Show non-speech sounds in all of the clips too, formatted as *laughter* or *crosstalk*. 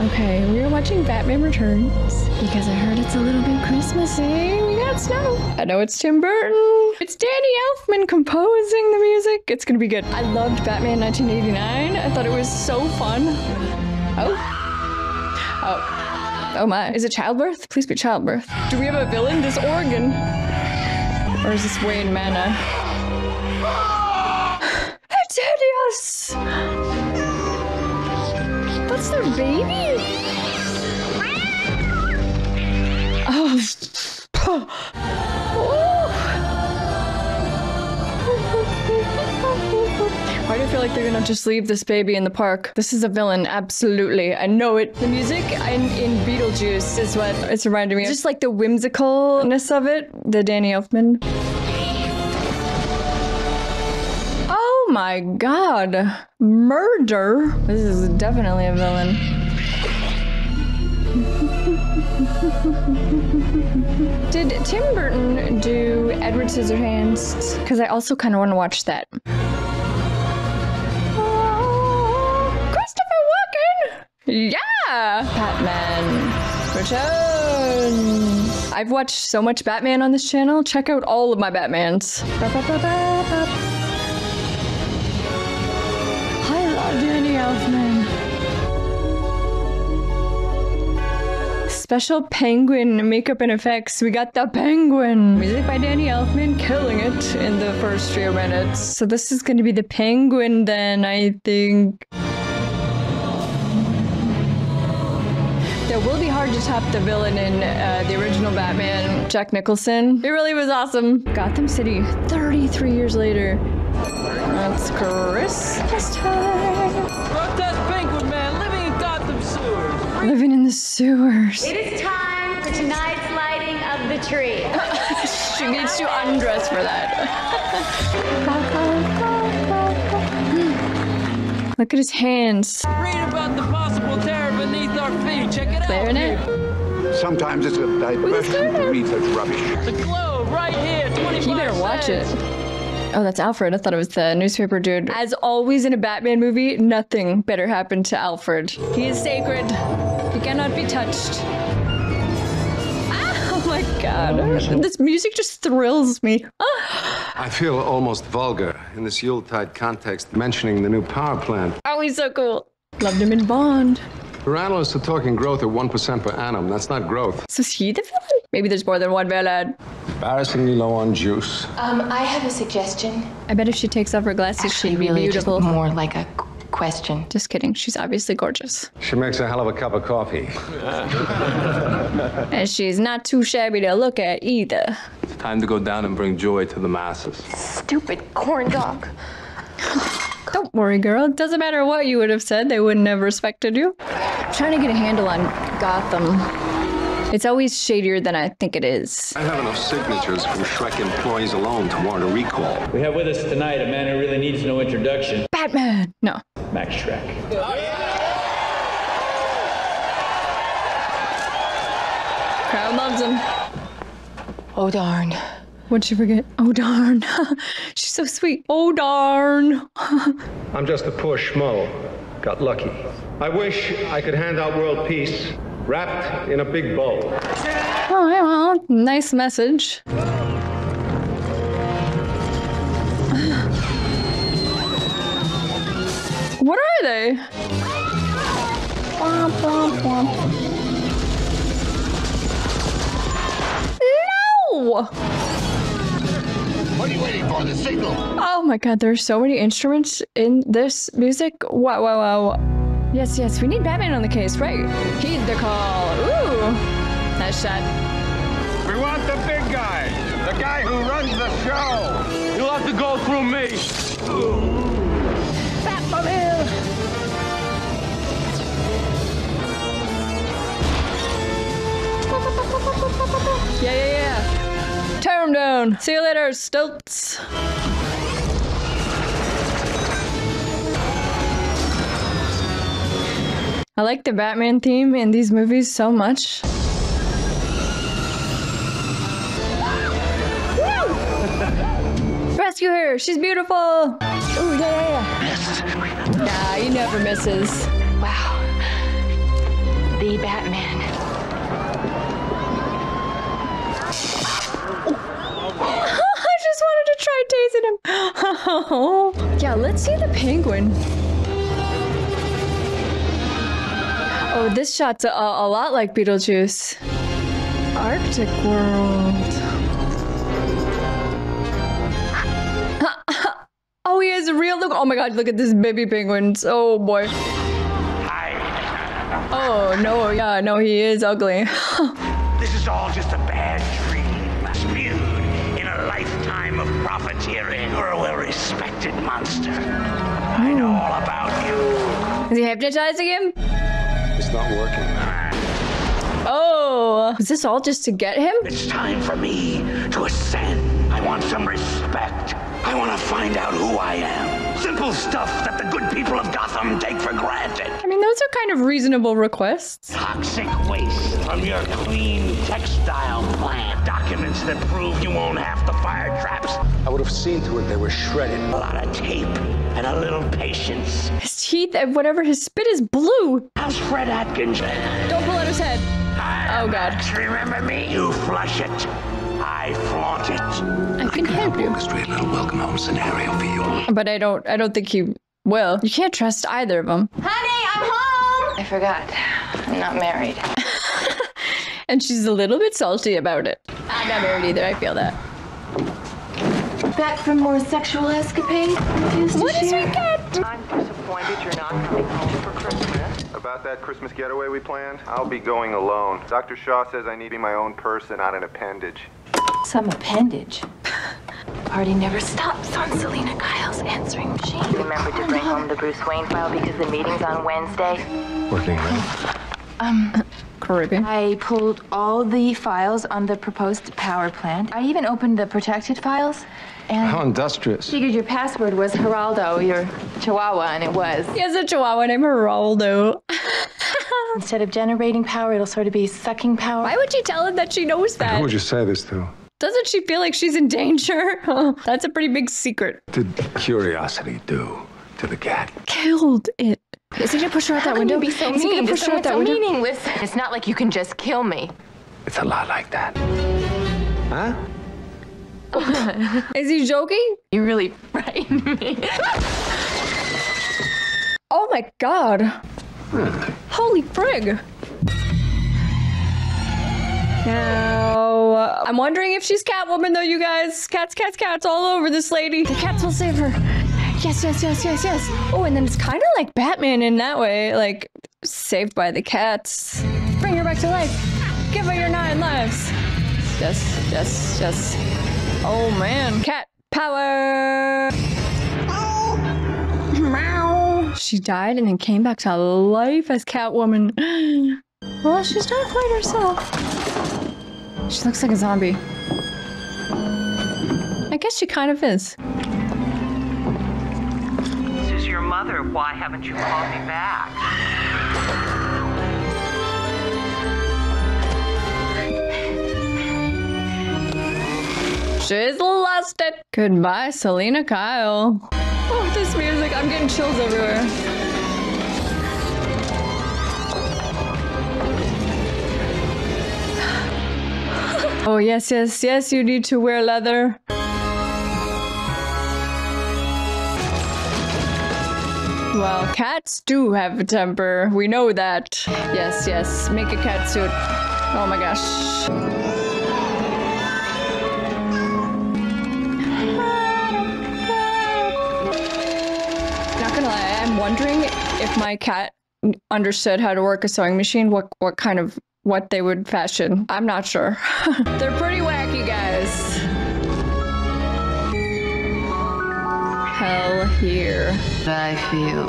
Okay, we are watching Batman Returns because I heard it's a little bit Christmassy. We got snow. I know it's Tim Burton. It's Danny Elfman composing the music. It's gonna be good. I loved Batman 1989. I thought it was so fun. Oh. Oh. Oh my. Is it childbirth? Please be childbirth. Do we have a villain? This organ. Or is this Wayne Manor? *sighs* Hideous! That's their baby? Oh. Why do I feel like they're gonna just leave this baby in the park? This is a villain, absolutely. I know it. The music in, in Beetlejuice is what it's reminding me of. Just like the whimsicalness of it, the Danny Elfman. My god. Murder? This is definitely a villain. *laughs* Did Tim Burton do Edward Scissorhands? Because I also kind of want to watch that. Oh, Christopher Walken! Yeah! Batman Returns. I've watched so much Batman on this channel. Check out all of my Batmans. Ba-ba-ba-ba-ba. I Special penguin makeup and effects. We got the penguin. Music by Danny Elfman, killing it in the first few minutes. So this is going to be the penguin then, I think. That will be hard to top the villain in uh, the original Batman, Jack Nicholson. It really was awesome. Gotham City, 33 years later. That's Christmas time. *laughs* Living in the sewers. It is time for tonight's lighting of the tree. *laughs* she needs to undress for that. *laughs* Look at his hands. Read about the possible terror beneath our feet. Check it out. Clarinet. Sometimes it's a diversion to read such rubbish. The globe right here. 25 You better watch it. Oh, that's Alfred. I thought it was the newspaper dude. As always in a Batman movie, nothing better happened to Alfred. He is sacred. He cannot be touched. Ah, *laughs* oh my god. This music just thrills me. Ah. I feel almost vulgar in this Yuletide context mentioning the new power plant. Oh, he's so cool. Loved him in Bond. For analysts are talking growth at 1% per annum. That's not growth. So is he the villain? Maybe there's more than one villain. Embarrassingly low on juice. Um, I have a suggestion. I bet if she takes off her glasses, Actually, she'd be really beautiful. just more like a qu- question. Just kidding. She's obviously gorgeous. She makes a hell of a cup of coffee. And she's not too shabby to look at either. It's time to go down and bring joy to the masses. Stupid corn dog. Don't worry, girl. It doesn't matter what you would have said, they wouldn't have respected you. I'm trying to get a handle on Gotham. It's always shadier than I think it is. I have enough signatures from Shreck employees alone to warrant a recall. We have with us tonight a man who really needs no introduction, Batman! No. Max Shreck. Crowd loves him. Oh, darn. What'd she forget? Oh, darn. *laughs* She's so sweet. Oh, darn. *laughs* I'm just a poor schmo. Got lucky. I wish I could hand out world peace wrapped in a big bow. Oh, yeah, well, nice message. They? No! What are you waiting for? The signal. Oh my god, there's so many instruments in this music. Wow, wow, wow. Yes, yes, we need Batman on the case, right? Heed the call. Ooh. Nice shot. We want the big guy, the guy who runs the show. You'll have to go through me. Batmobile! Yeah, yeah, yeah. Tear them down. See you later, stilts. I like the Batman theme in these movies so much. *laughs* Rescue her! She's beautiful! Ooh, yeah, yeah, yeah. Nah, he never misses. Wow. the Batman. I just wanted try tasing him. *laughs* yeah, let's see the penguin. Oh, this shot's a, a lot like Beetlejuice. Arctic World. *laughs* oh, he has a real look. Oh my god, look at this baby penguins. Oh boy. Oh no, yeah, no, he is ugly. *laughs* This is all just a I know all about you. is he hypnotizing him? It's not working. Oh, is this all just to get him? It's time for me to ascend. I want some respect. I want to find out who I am. Simple stuff that the good people of Gotham take for granted. I mean, those are kind of reasonable requests. Toxic waste from your clean textile plant. Documents that prove you won't have the fire traps. I would have seen to it they were shredded. A lot of tape and a little patience. His teeth and whatever his spit is blue. How's Fred Atkins? Don't pull out his head. Oh god. Remember me? You flush it. I flaunt it. I can help you. Orchestrate a little welcome home scenario for you. But I don't I don't think he will. You can't trust either of them. Honey, I'm home! I forgot. I'm not married. *laughs* And she's a little bit salty about it. I'm not married either, I feel that. Back from more sexual escapades? Refuse to What does we get? I'm disappointed you're not coming home for Christmas. About that Christmas getaway we planned, I'll be going alone. Dr. Shaw says I need to be my own person, not an appendage. Some appendage. *laughs* Party never stops on Selina Kyle's answering machine. Remember to bring home the Bruce Wayne file because the meeting's on Wednesday. Working late. Um, Caribbean. I pulled all the files on the proposed power plant. I even opened the protected files. And How industrious. figured your password was Geraldo, your chihuahua, and it was. He has a chihuahua named Geraldo. *laughs* Instead of generating power, it'll sort of be sucking power. Why would you tell him that she knows Who that? would you say this to? Doesn't she feel like she's in danger? *laughs* Oh, that's a pretty big secret. What did curiosity do to the cat? Killed it. Is he gonna push her out that How can window? you be so Is he mean? gonna push her out that so window? meaningless. It's not like you can just kill me. It's a lot like that. Huh? Is he joking? You really frighten me. Oh my god. Hmm. Holy frig. Now, I'm wondering if she's Catwoman though, you guys. Cats, cats, cats all over this lady. The cats will save her. Yes, yes, yes, yes, yes. Oh, and then it's kind of like Batman in that way, like saved by the cats. Bring her back to life. Give her your nine lives. Yes, yes, yes. Oh man, cat power. Meow. She died and then came back to life as Catwoman. *gasps* Well, she's not quite herself. She looks like a zombie. I guess she kind of is. This is your mother. Why haven't you called me back? She's lost it. Goodbye, Selina Kyle. Oh, this music. I'm getting chills everywhere. Oh, yes, yes, yes, you need to wear leather. Well, cats do have a temper. We know that. Yes, yes, make a cat suit. Oh my gosh. Not gonna lie, I'm wondering if my cat understood how to work a sewing machine, what what kind of what they would fashion. I'm not sure. *laughs* They're pretty wacky, guys. Hell here. I feel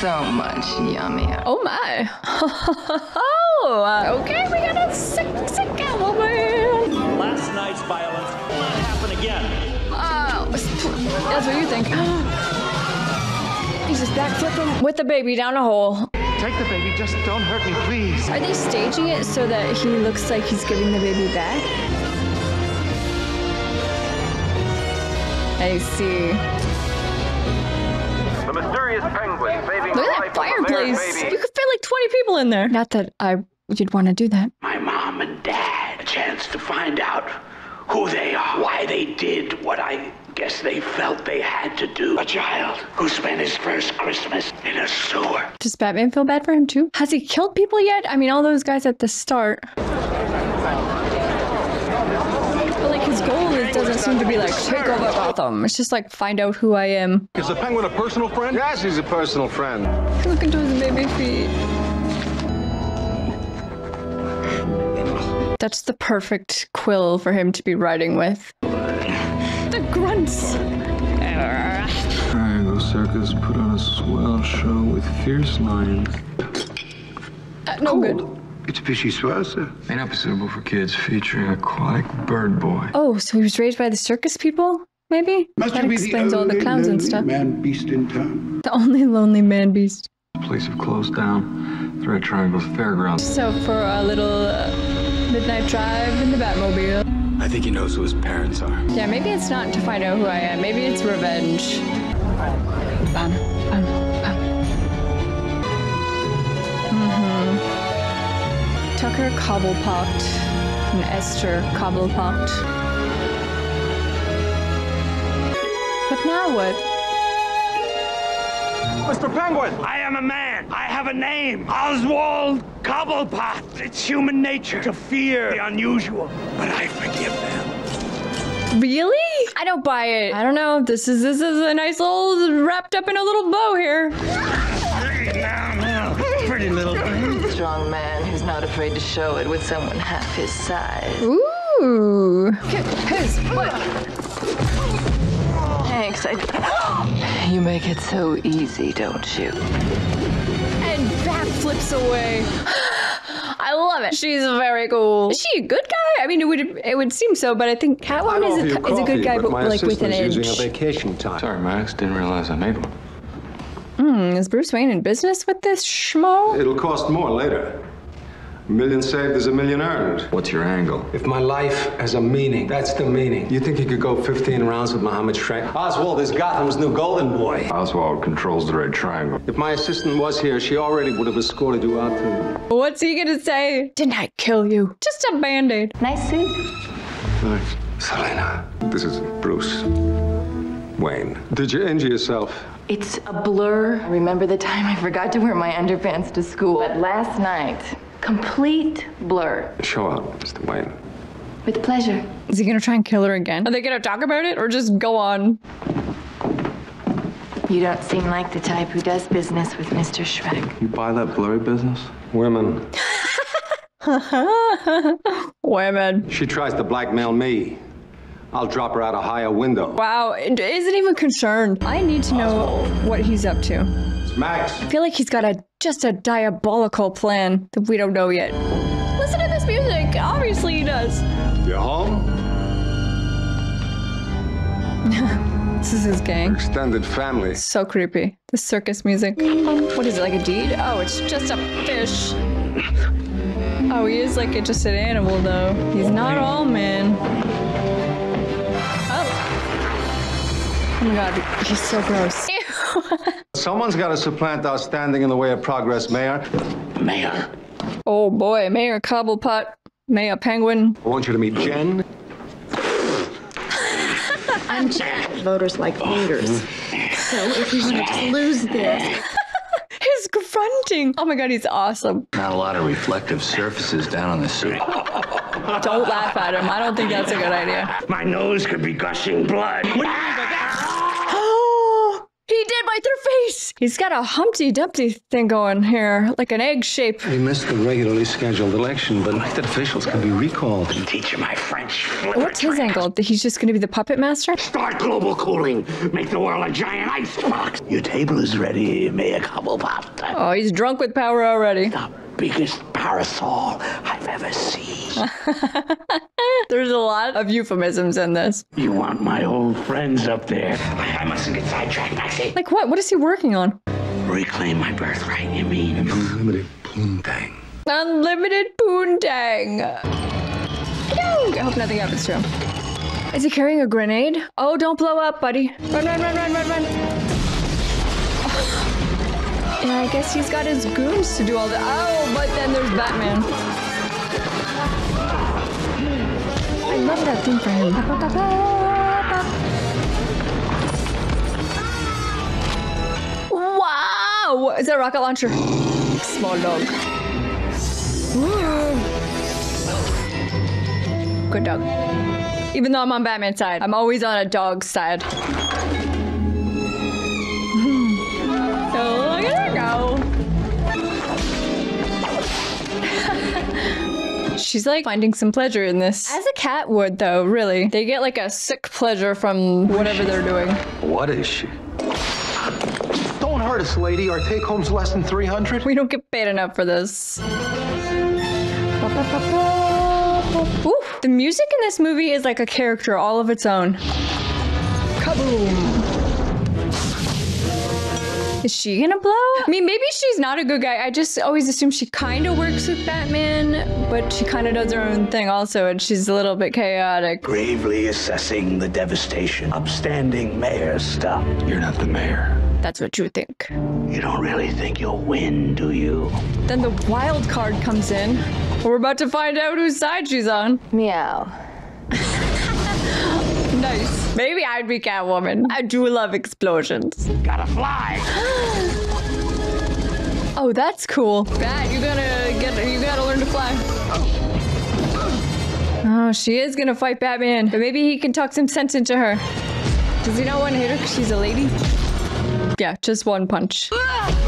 so much yummier. Oh my. *laughs* oh, uh, okay, we got a sick, sick Catwoman. Last night's violence will not happen again. Oh, that's what you think. *gasps* He's just backflipping with the baby down a hole. Take the baby, just don't hurt me, please. Are they staging it so that he looks like he's giving the baby back? I see. The mysterious penguin saving Look at that of a bear fireplace. baby. You could fit like 20 people in there. Not that I you'd want to do that. My mom and dad a chance to find out who they are, why they did what I guess they felt they had to do. A child who spent his first Christmas in a sewer. Does Batman feel bad for him too? Has he killed people yet? I mean, all those guys at the start. But like his goal is, doesn't seem to be like take over Gotham. It's just like find out who I am. Is the penguin a personal friend? Yes, he's a personal friend. Look into his baby feet. That's the perfect quill for him to be riding with. The grunts. Triangle Circus put on a swell show with fierce lions. Uh, no good. It's vichyssoise. May not be suitable for kids, featuring aquatic bird boy. Oh, so he was raised by the circus people? Maybe Must that explains all the clowns and stuff. Man beast in town. *laughs* The only lonely man beast. The place have closed down. Thread Triangle's fairgrounds. So for a little uh, midnight drive in the Batmobile. I think he knows who his parents are. Yeah, maybe it's not to find out who I am. Maybe it's revenge. Bam, bam, bam. Mm-hmm. Tucker Cobblepot and Esther Cobblepot. But now what? Mr. Penguin! I am a man. I have a name. Oswald Cobblepot. It's human nature to fear the unusual, but I forgive them. Really? I don't buy it. I don't know. This is this is a nice little wrapped up in a little bow here. Now, now, *laughs* pretty little thing. Strong man who's not afraid to show it with someone half his size. Ooh. His what? Thanks. I... *gasps* *gasps* *gasps* You make it so easy, don't you? And back flips away. *gasps* I love it. She's very cool. Is she a good guy? I mean, it would it would seem so, but I think Catwoman is a, is a good guy, but my like with an assistant's edge. using a vacation time. Sorry, Max. Didn't realize I made one. Hmm, is Bruce Wayne in business with this schmo? It'll cost more later. A million saved is a million earned. What's your angle? If my life has a meaning, that's the meaning. You think you could go 15 rounds with Mohammed Shreck? Oswald is Gotham's new golden boy. Oswald controls the Red Triangle. If my assistant was here, she already would have escorted you out to. What's he gonna say? Didn't I kill you? Just a band-aid. Nice suit. Thanks. Selina, this is Bruce. Wayne. Did you injure yourself? It's a blur. I remember the time I forgot to wear my underpants to school. But last night, complete blur. Show up, Mr. Wayne. With pleasure. Is he gonna try and kill her again? Are they gonna talk about it or just go on? You don't seem like the type who does business with Mr. Shreck. You buy that blurry business? Women. *laughs* Women. She tries to blackmail me. I'll drop her out a higher window. Wow, isn't even concerned. I need to know what he's up to. It's Max. I feel like he's got a just a diabolical plan that we don't know yet. Listen to this music. Obviously he does. You home? *laughs* This is his gang. Extended family. So creepy. The circus music. What is it, like a deed? Oh, it's just a fish. Oh, he is like a, just an animal, though. He's not all man. Oh. My god, he's so gross. Ew. *laughs* Someone's got to supplant our standing in the way of progress, Mayor. Mayor. oh boy, Mayor Cobblepot, Mayor Penguin. I want you to meet Jen. *laughs* I'm Jack. Voters like leaders. So if we want to just lose this. *laughs* His grunting. Oh my god, he's awesome. Not a lot of reflective surfaces down on the suit. Don't laugh at him. I don't think that's a good idea. My nose could be gushing blood. Oh, he did bite their face. He's got a Humpty Dumpty thing going here, like an egg shape. We missed the regularly scheduled election, but elected officials can be recalled. Teach you my French. What's his angle? That he's just going to be the puppet master? Start global cooling. Make the world a giant icebox. Your table is ready, Mayor Cobblepot. Oh, he's drunk with power already. The biggest parasol I've ever seen. *laughs* There's a lot of euphemisms in this. You want my old friends up there. I, I mustn't get sidetracked, Maxie. Like what? What is he working on? Reclaim my birthright, you mean? Unlimited poontang. Unlimited poontang. Yo! I hope nothing happens to him. Is he carrying a grenade? Oh, don't blow up, buddy. Run, run, run, run, run, run. *sighs* Yeah, I guess he's got his goons to do all the. Oh, but then there's Batman. I love that theme for him. Wow! Is that a rocket launcher? Small dog. Good dog. Even though I'm on Batman's side, I'm always on a dog's side. She's like finding some pleasure in this. As a cat would, though, really. They get like a sick pleasure from whatever they're doing. What is she? Don't hurt us, lady. Our take home's less than 300. We don't get paid enough for this. Ooh, the music in this movie is like a character all of its own. Kaboom! Is she gonna blow? I mean, maybe she's not a good guy. I just always assume she kind of works with Batman, but she kind of does her own thing also, and she's a little bit chaotic. Gravely assessing the devastation. Upstanding mayor stuff. You're not the mayor. That's what you think. You don't really think you'll win, do you? Then the wild card comes in. We're about to find out whose side she's on. Meow. *laughs* Nice. Maybe I'd be Catwoman. I do love explosions. Gotta fly. *gasps* Oh, that's cool. Bat, you gotta get. You gotta learn to fly. Oh, she is gonna fight Batman, but maybe he can talk some sense into her. Does he not want to hit her because she's a lady? Yeah, just one punch. Ah!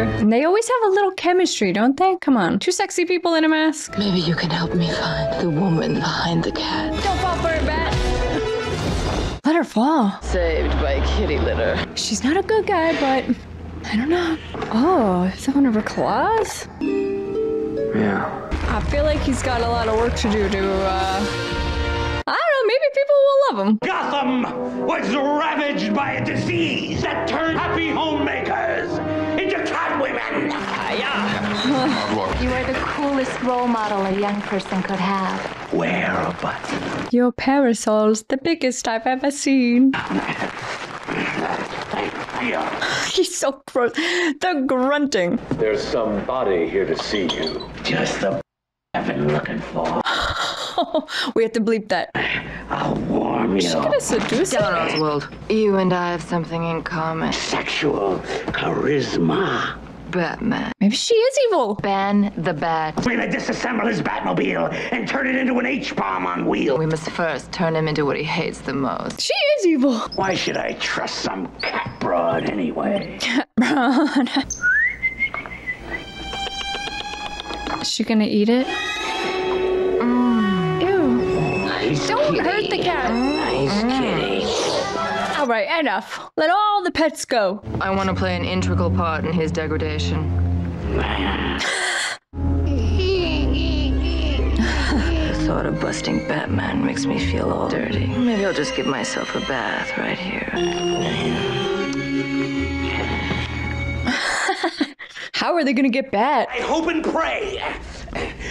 Saved. And they always have a little chemistry, don't they? Come on. Two sexy people in a mask. Maybe you can help me find the woman behind the cat. Don't fall for it, Bat. Let her fall. Saved by kitty litter. She's not a good guy, but I don't know. Oh, is that one of her claws? Yeah. I feel like he's got a lot of work to do to, uh. I don't know, maybe people will love him. Gotham was ravaged by a disease that turned happy homemakers into catwomen. You are the coolest role model a young person could have. Wear a button. Your parasol's the biggest I've ever seen. *laughs* *laughs* He's so gross. The grunting. There's somebody here to see you. Just the I've been looking for. *laughs* we have to bleep that. I'll warm you. Is she gonna seduce him? Oswald, you and I have something in common. Sexual charisma. Batman. Maybe she is evil. Ban the bat. We're gonna disassemble his Batmobile and turn it into an H-bomb on wheels. We must first turn him into what he hates the most. She is evil. Why should I trust some cat broad anyway? *laughs* Is she gonna eat it? Mm. Ew. Nice Don't kitty. hurt the cat. Nice kitty. All right, enough. Let all the pets go. I want to play an integral part in his degradation. *laughs* the thought of busting Batman makes me feel all dirty. Maybe I'll just give myself a bath right here. How are they gonna get Bat? I hope and pray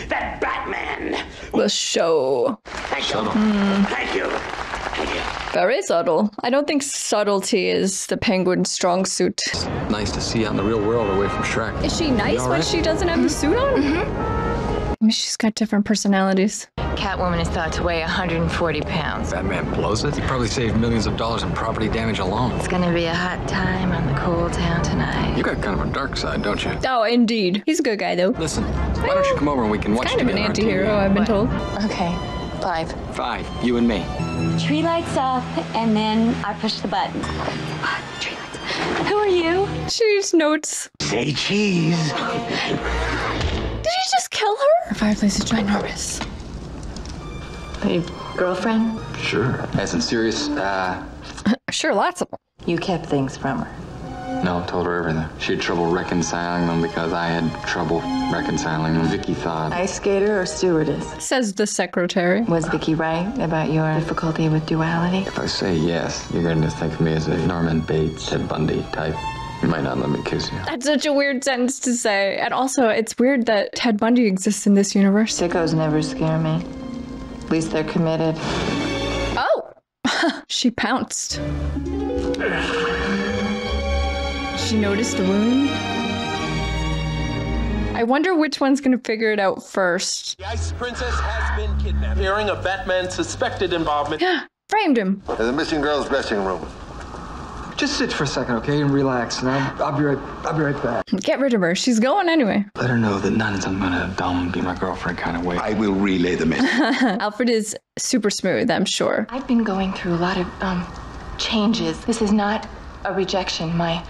that Batman. The show. Thank you. Hmm. Thank you. Thank you. Very subtle. I don't think subtlety is the penguin's strong suit. Nice to see you out in the real world away from Shreck. Is she nice when right? she doesn't have the suit on? Mm-hmm. Maybe she's got different personalities. Catwoman is thought to weigh 140 pounds. That man blows it. He probably saved millions of dollars in property damage alone. It's gonna be a hot time on the cool town tonight. You got kind of a dark side, don't you? Oh, indeed. He's a good guy, though. Listen, why don't you come over and we can watch Kind of an together anti-hero, I've been told. Okay, five. Five, you and me. Tree lights up, and then I push the button. Tree lights. Who are you? Cheese notes. Say cheese. Did you just kill her? Her fireplace is ginormous. Hey, girlfriend? Sure. As in serious, uh, *laughs* Sure, lots of them. You kept things from her. no, told her everything. She had trouble reconciling them because I had trouble reconciling them. Vicki thought. Ice skater or stewardess? Says the secretary. Was Vicki right about your difficulty with duality? If I say yes, you're going to think of me as a Norman Bates, Ted Bundy type. You might not let me kiss you. That's such a weird sentence to say. And also, it's weird that Ted Bundy exists in this universe. Sickos never scare me. At least they're committed. Oh! *laughs* she pounced. She noticed the wound. I wonder which one's gonna figure it out first. The Ice Princess has been kidnapped. Hearing of Batman's suspected involvement. *gasps* Framed him. In the missing girl's dressing room. Just sit for a second, okay, and relax, and I'll, I'll be right. I'll be right back. Get rid of her. She's going anyway. Let her know that not in some kind of dumb, be my girlfriend kind of way. I will relay the message. *laughs* Alfred is super smooth, I'm sure. I've been going through a lot of um changes. This is not a rejection. My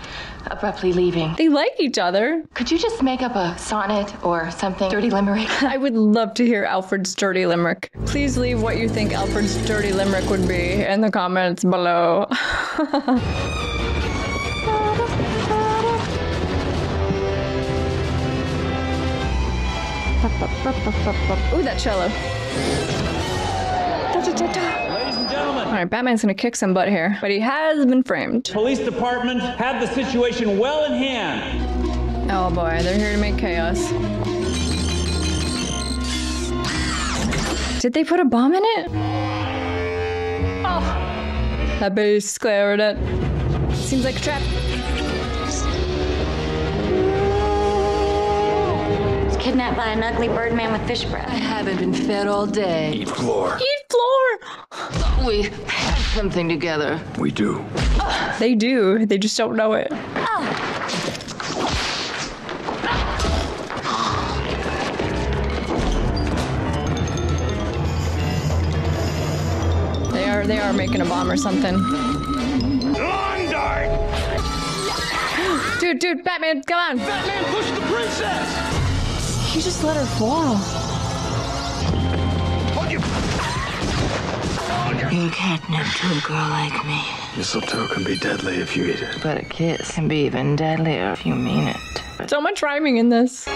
abruptly leaving. They like each other. Could you just make up a sonnet or something? Dirty limerick. *laughs* I would love to hear Alfred's dirty limerick. Please leave what you think Alfred's dirty limerick would be in the comments below. *laughs* Ooh, that cello. Ladies and gentlemen, All right, Batman's gonna kick some butt here, but he has been framed. police department have the situation well in hand. Oh boy, they're here to make chaos. Did they put a bomb in it? Oh, that bass clarinet. Seems like a trap. Kidnapped by an ugly bird man with fish breath. I haven't been fed all day. Eat floor. Eat floor. We had something together. We do. They do. They just don't know it. They are. They are making a bomb or something. Lawn dart! Dude, dude, Batman, come on. Batman pushed the princess! He just let her fall. You catnip to a girl like me. Mistletoe can be deadly if you eat it. But a kiss can be even deadlier if you mean it. So much rhyming in this. Oh.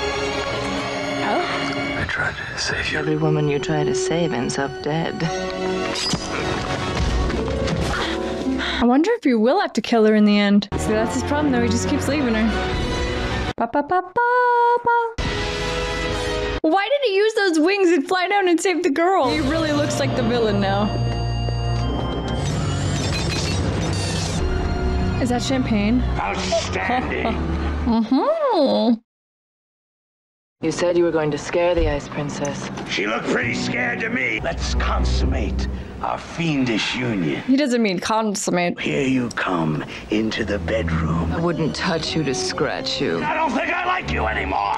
I tried to save you. Every woman you try to save ends up dead. I wonder if you will have to kill her in the end. See, that's his problem though. He just keeps leaving her. Ba, ba, ba, ba, ba. Why did he use those wings and fly down and save the girl? He really looks like the villain now. Is that champagne? Outstanding! *laughs* Mm-hmm. You said you were going to scare the Ice Princess. she looked pretty scared to me. Let's consummate our fiendish union. He doesn't mean consummate. Here you come into the bedroom. I wouldn't touch you to scratch you. I don't think I like you anymore.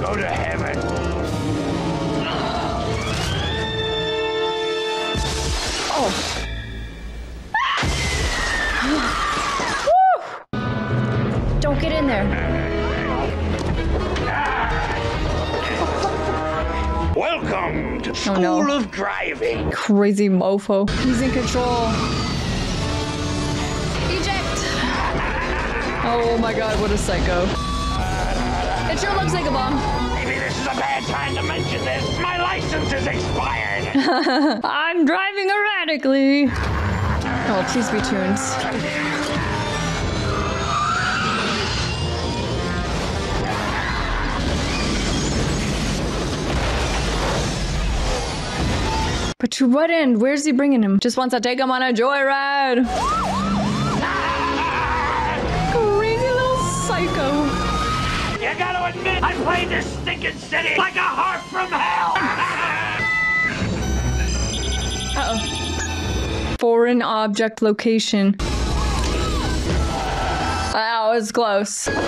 Go to heaven. There. Welcome to oh, School Oh, no. of Driving. Crazy mofo. He's in control. Eject! Oh my god, what a psycho. It sure looks like a bomb. Maybe this is a bad time to mention this. My license is expired. *laughs* I'm driving erratically. Oh, please be tunes. To what end? Where's he bringing him? Just wants to take him on a joyride. *laughs* Crazy little psycho. you gotta admit, I played this stinking city like a harp from hell. *laughs* Uh-oh. Foreign object location. That was close. *laughs*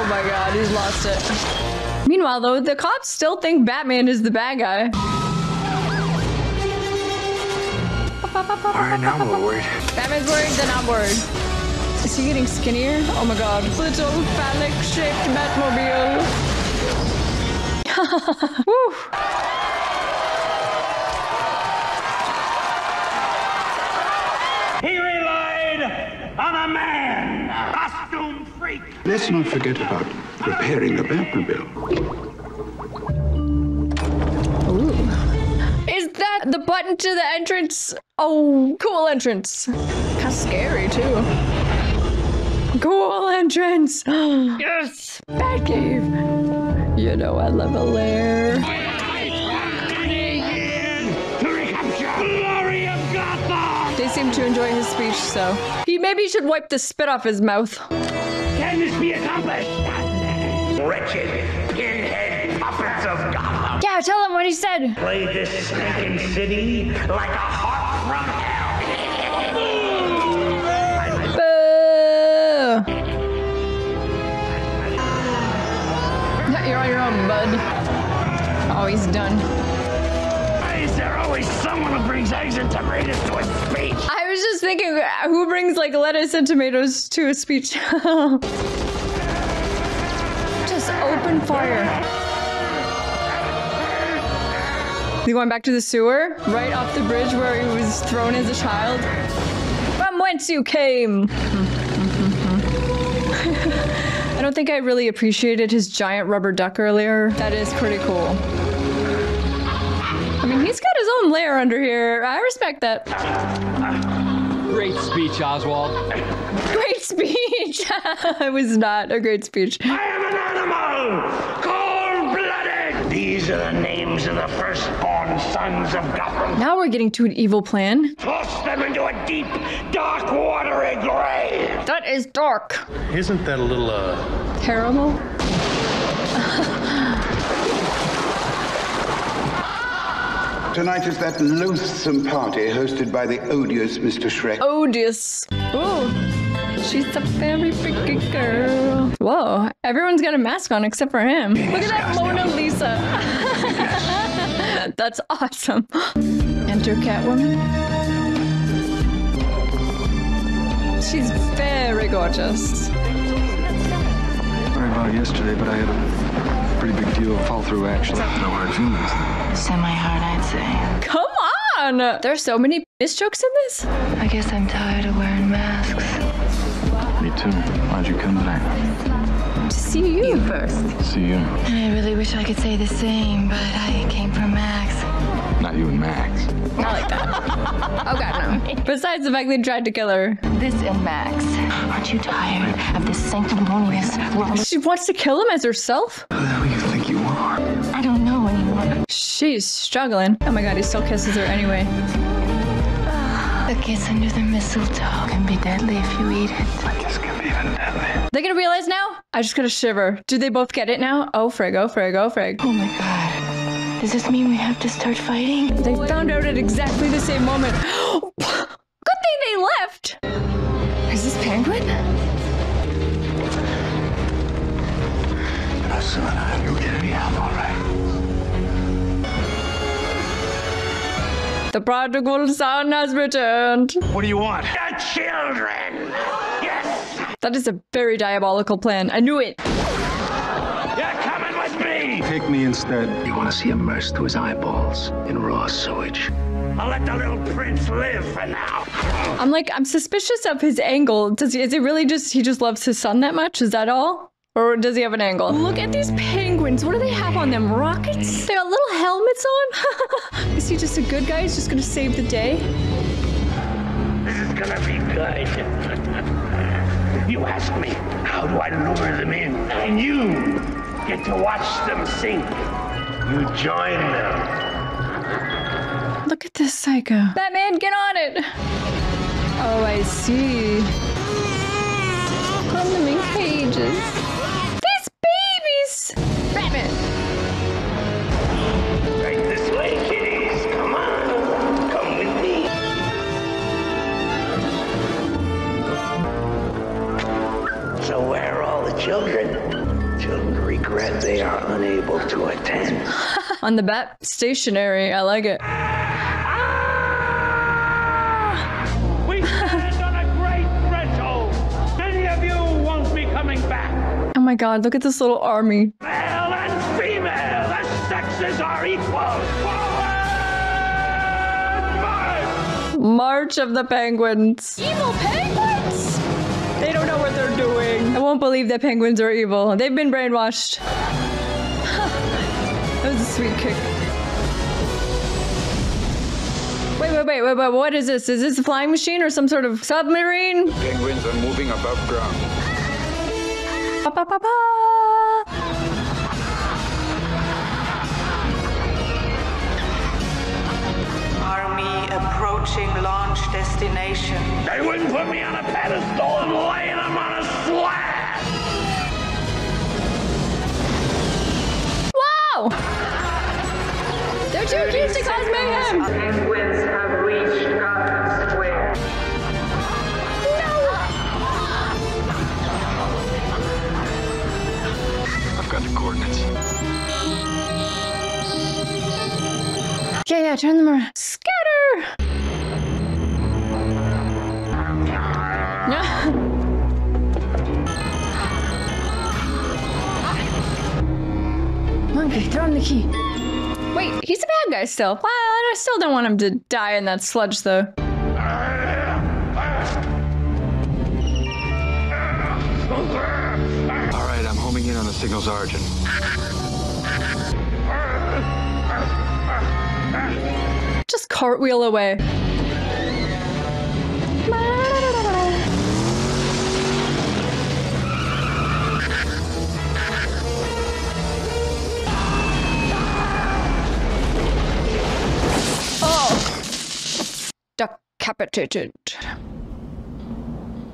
Oh my god, he's lost it. Meanwhile, though, the cops still think Batman is the bad guy. All right, now we're worried. Batman's worried, then I'm worried. Is he getting skinnier? Oh my god. Little phallic shaped Batmobile. *laughs* Woo. he relied on a man, costume freak. Let's not forget about repairing the Batmobile. Ooh. Is that the button to the entrance. Oh, cool entrance. How scary too. Cool entrance. *gasps* yes. Batcave. You know I love a lair. They seem to enjoy his speech, so he maybe should wipe the spit off his mouth. Can this be accomplished? Wretched pinhead puppets of Gotham. Yeah, tell him what he said. Play this stinking city like a harp from hell. Boo! Yeah, You're on your own, bud. Oh, he's done. Why is there always someone who brings eggs and tomatoes to a speech? I was just thinking, who brings like lettuce and tomatoes to a speech? *laughs* fire. You going back to the sewer? Right off the bridge where he was thrown as a child? From whence you came! *laughs* I don't think I really appreciated his giant rubber duck earlier. That is pretty cool. I mean, he's got his own lair under here. I respect that. Great speech, Oswald. Great speech! *laughs* it was not a great speech. I am an animal! Cold-blooded! These are the names of the firstborn sons of Gotham. Now we're getting to an evil plan. Toss them into a deep, dark, watery grave. That is dark. Isn't that a little, uh... Terrible. Tonight is that loathsome party hosted by the odious Mr. Shreck. Odious. Ooh. She's a very pretty girl. Whoa, everyone's got a mask on except for him. Look at that Mona Lisa. *laughs* That's awesome. Enter Catwoman. She's very gorgeous. Sorry about yesterday, but I had a pretty big deal of fall through actually. No hard feelings. Semi-hard, I'd say. Come on! There's so many piss jokes in this. I guess I'm tired of wearing you. You first. See you. I really wish I could say the same, but I came from Max. Not you and Max. Not like that. oh god, no. Besides the fact they tried to kill her. This and Max. Aren't you tired of this sanctimonious rubbish? She wants to kill him as herself? Who the hell you think you are? I don't know anymore. She's struggling. Oh my god, he still kisses her anyway. The kiss under the mistletoe can be deadly if you eat it. I guess can be even deadly. They gonna realize now? I just gotta shiver. Do they both get it now? Oh frig, oh frig, oh frig. Oh my god. Does this mean we have to start fighting? They found out at exactly the same moment. *gasps* Good thing they left. Is this Penguin? You know, son, you'll get me out all right. The prodigal son has returned. What do you want? The children! Yes! That is a very diabolical plan. I knew it. You're coming with me! Take me instead. You want to see him immersed to his eyeballs in raw sewage. I'll let the little prince live for now. I'm like, I'm suspicious of his angle. Does he, is it really just he just loves his son that much? Is that all? Or does he have an angle? Look at these penguins. What do they have on them? Rockets? They got little helmets on? *laughs* is he just a good guy? He's just gonna save the day? This is gonna be good. You ask me, how do I lure them in? And you get to watch them sink. You join them. Look at this psycho. Batman, get on it! Oh, I see. Put them in cages. On the bat stationary. I like it. Ah! We stand on a great threshold. Many of you won't be coming back. Oh my god, look at this little army. Male and female, the sexes are equal. Forward, march! March of the Penguins. Evil penguins! They don't know what they're doing. I won't believe that penguins are evil. They've been brainwashed. That was a sweet kick. Wait, wait, wait, wait, wait. What is this? Is this a flying machine or some sort of submarine? Penguins are moving above ground. Ba, ba, ba, ba. Army approaching launch destination. They wouldn't put me on a pedestal and laying them on a slab. Wow! They're too cute to cause mayhem! Penguins have reached Gotham Square. No! I've got the coordinates. Yeah, yeah, turn them around. Scatter! *laughs* Monkey, throw him the key. Wait, he's a guy still. Well, I still don't want him to die in that sludge, though. All right, I'm homing in on the signal's origin. Just cartwheel away.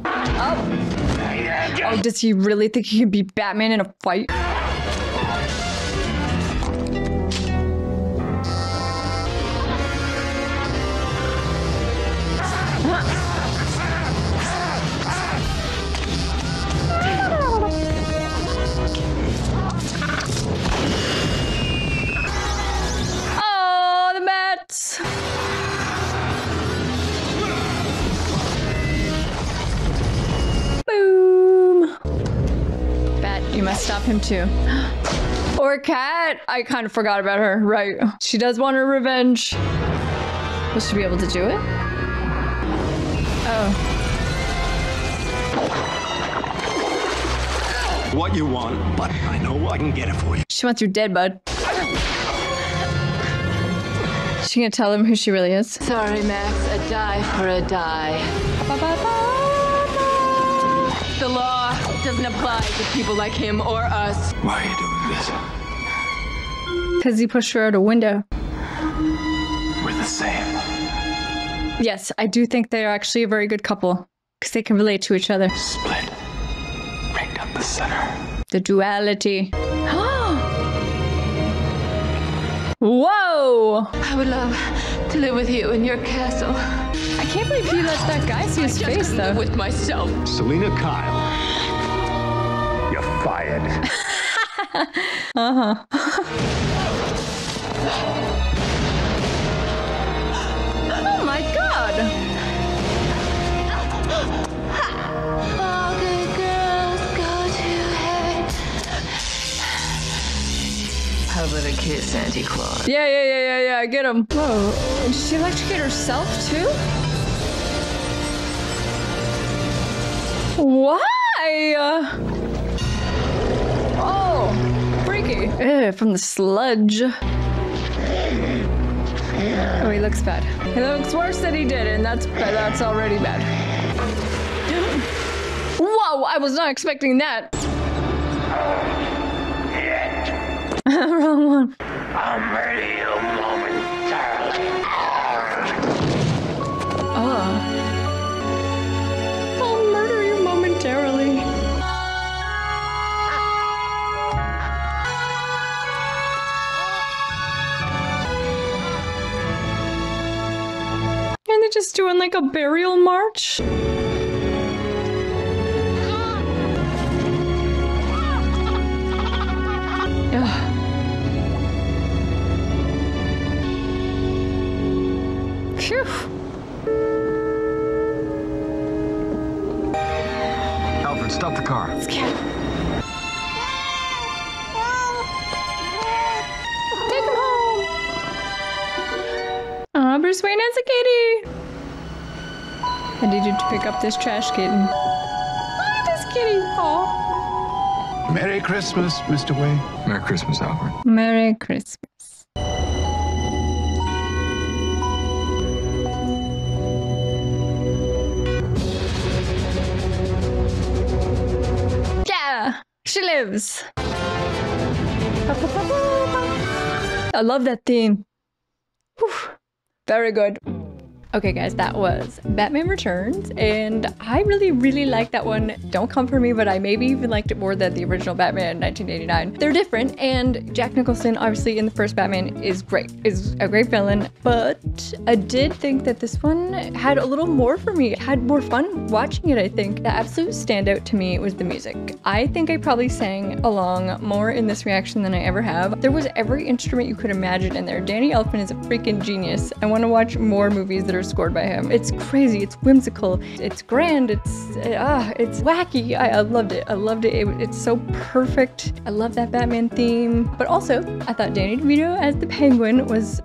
Oh. Oh, does he really think he can beat Batman in a fight? Too. *gasps* Or Cat. I kind of forgot about her. Right. She does want her revenge. Will she be able to do it? Oh. What you want, but I know I can get it for you. She wants you dead, bud. She gonna tell him who she really is? Sorry, Max. A die for a die. The law doesn't apply to people like him or us. Why are you doing this? Because he pushed her out a window. We're the same. Yes, I do think they are actually a very good couple. Because they can relate to each other. Split. Right down the center. The duality. *gasps* Whoa! I would love to live with you in your castle. I can't believe he let that guy see his face, though. Live with myself. Selina Kyle. You're fired. *laughs* Uh huh. oh my god! All good girls go to heaven. How about a kiss, Santa Claus? Yeah, yeah, yeah, yeah, yeah. I get him. Whoa. Did she electrocute herself too? Why? Freaky. *laughs* Ew, eh, from the sludge. Oh, he looks bad. He looks worse than he did, and that's that's already bad. Whoa! I was not expecting that. *laughs* Wrong one. I'll And they're just doing like a burial march. pick up this trash kitten. Look at this kitty, Paul. Merry Christmas, Mr. Way. Merry Christmas, Alfred. Merry Christmas. Yeah, she lives. I love that theme. Whew. Very good. Okay guys, that was Batman Returns, and I really, really like that one. Don't come for me, but I maybe even liked it more than the original Batman in 1989. They're different, and Jack Nicholson, obviously in the first Batman, is great, is a great villain, but I did think that this one had a little more for me. had more fun watching it, I think. The absolute standout to me was the music. I think I probably sang along more in this reaction than I ever have. There was every instrument you could imagine in there. Danny Elfman is a freaking genius. I want to watch more movies that are scored by him. It's crazy, it's whimsical, it's grand, it's ah, it's wacky. I, I loved it. I loved it. it. It's so perfect. I love that Batman theme. But also, I thought Danny DeVito as the Penguin was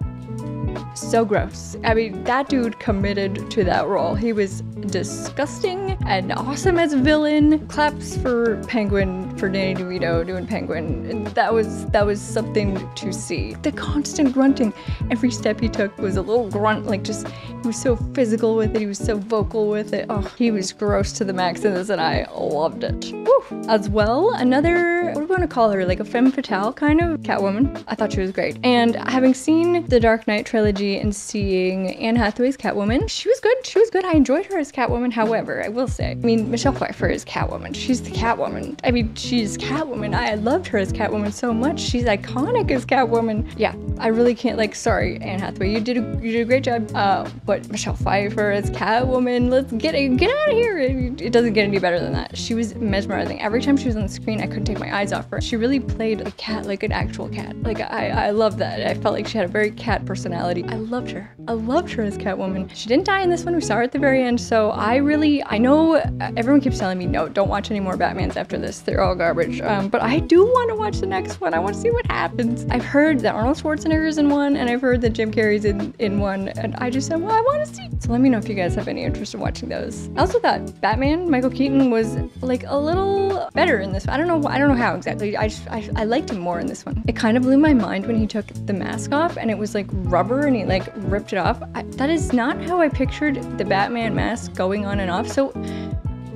so gross. I mean, that dude committed to that role. He was disgusting and awesome as a villain. Claps for Penguin for Danny DeVito doing Penguin. That was that was something to see. The constant grunting. Every step he took was a little grunt, like just he was so physical with it. He was so vocal with it. Oh, he was gross to the max in this, and I loved it. Woo. As well, another what do we want to call her? Like a femme fatale kind of Catwoman. I thought she was great. And having seen the Dark Knight trilogy and seeing Anne Hathaway's Catwoman, she was good. She was good. I enjoyed her as Catwoman. However, I will say, I mean, Michelle Pfeiffer is Catwoman. She's the Catwoman. I mean, she's Catwoman. I loved her as Catwoman so much. She's iconic as Catwoman. Yeah, I really can't. Like, sorry, Anne Hathaway, you did a, you did a great job. Uh, but Michelle Pfeiffer as Catwoman, let's get get out of here. It, it doesn't get any better than that. She was mesmerizing. Every time she was on the screen, I couldn't take my eyes off her. She really played a cat like an actual cat. Like I, I love that. I felt like she had a very cat personality. I loved her. I loved her as Catwoman. She didn't die in this one. We saw her at the very end. So I really, I know everyone keeps telling me, no, don't watch any more Batmans after this. They're all garbage. Um, but I do want to watch the next one. I want to see what happens. I've heard that Arnold Schwarzenegger is in one, and I've heard that Jim Carrey's in, in one, and I just said, well, I want to see. So let me know if you guys have any interest in watching those. I also thought Batman, Michael Keaton was like a little better in this. I don't know. I don't know how exactly. I just, I, I liked him more in this one. It kind of blew my mind when he took the mask off and it was like rubber and he like ripped it off. I, that is not how I pictured the Batman mask going on and off. So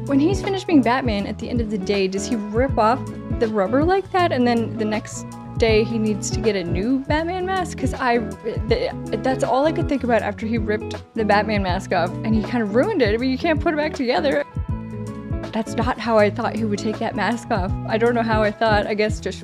when he's finished being Batman at the end of the day, does he rip off the rubber like that and then the next day he needs to get a new Batman mask? Because I, the, that's all I could think about after he ripped the Batman mask off and he kind of ruined it. I mean, you can't put it back together. That's not how I thought he would take that mask off. I don't know how I thought. I guess just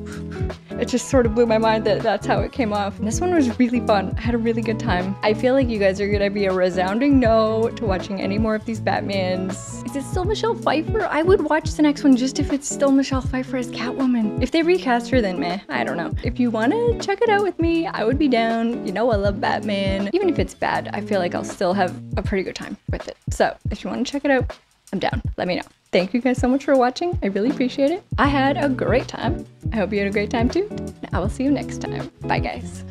it just sort of blew my mind that that's how it came off. This one was really fun. I had a really good time. I feel like you guys are gonna be a resounding no to watching any more of these Batmans. Is it still Michelle Pfeiffer? I would watch the next one just if it's still Michelle Pfeiffer as Catwoman. If they recast her, then meh. I don't know. If you wanna check it out with me, I would be down. You know I love Batman. Even if it's bad, I feel like I'll still have a pretty good time with it. So if you wanna check it out, I'm down. Let me know. Thank you guys so much for watching. I really appreciate it. I had a great time. I hope you had a great time too. I will see you next time. Bye guys.